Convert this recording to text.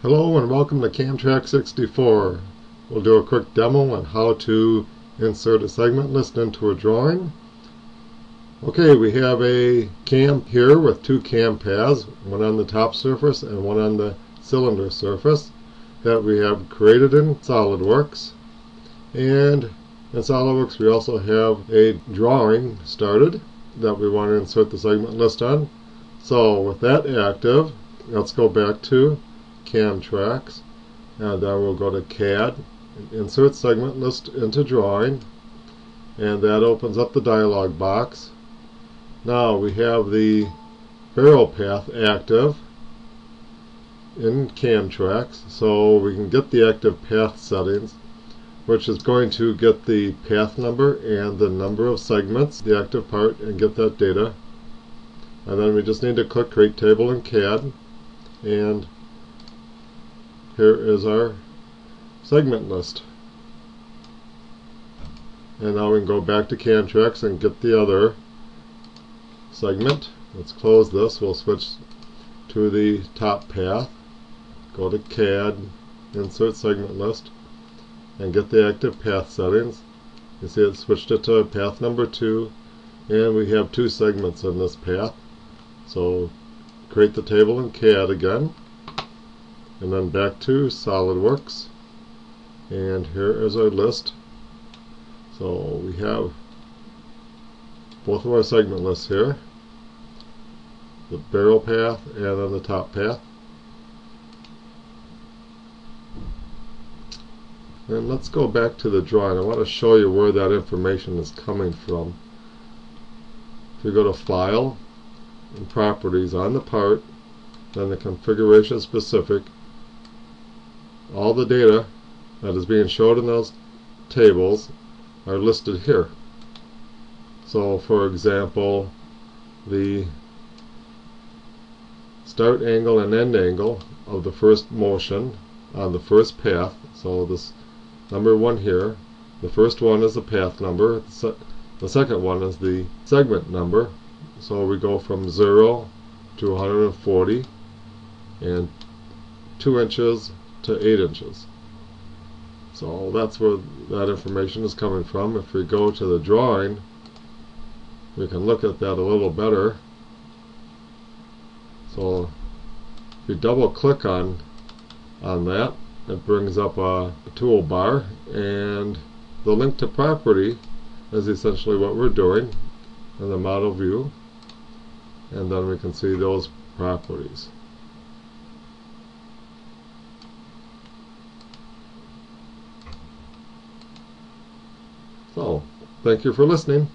Hello and welcome to CamTrax 64. We'll do a quick demo on how to insert a segment list into a drawing. Okay, we have a cam here with two cam paths, one on the top surface and one on the cylinder surface that we have created in SOLIDWORKS. And in SOLIDWORKS we also have a drawing started that we want to insert the segment list on. So with that active, let's go back to CamTrax. And then we'll go to CAD insert segment list into drawing. And that opens up the dialog box. Now we have the barrel path active in CamTrax. So we can get the active path settings which is going to get the path number and the number of segments the active part and get that data. And then we just need to click create table in CAD and here is our segment list. And now we can go back to CamTrax and get the other segment. Let's close this. We'll switch to the top path. Go to CAD, insert segment list, and get the active path settings. You see it switched it to path number 2, and we have two segments in this path. So create the table in CAD again and then back to SolidWorks. And here is our list. So we have both of our segment lists here. The barrel path and then the top path. And let's go back to the drawing. I want to show you where that information is coming from. If you go to file and properties on the part then the configuration specific all the data that is being showed in those tables are listed here. So for example, the start angle and end angle of the first motion on the first path, so this number one here, the first one is the path number, the second one is the segment number, so we go from 0 to 140 and 2 inches to 8 inches. So that's where that information is coming from. If we go to the drawing, we can look at that a little better. So if you double click on on that, it brings up a, a toolbar and the link to property is essentially what we're doing in the model view and then we can see those properties. So, thank you for listening.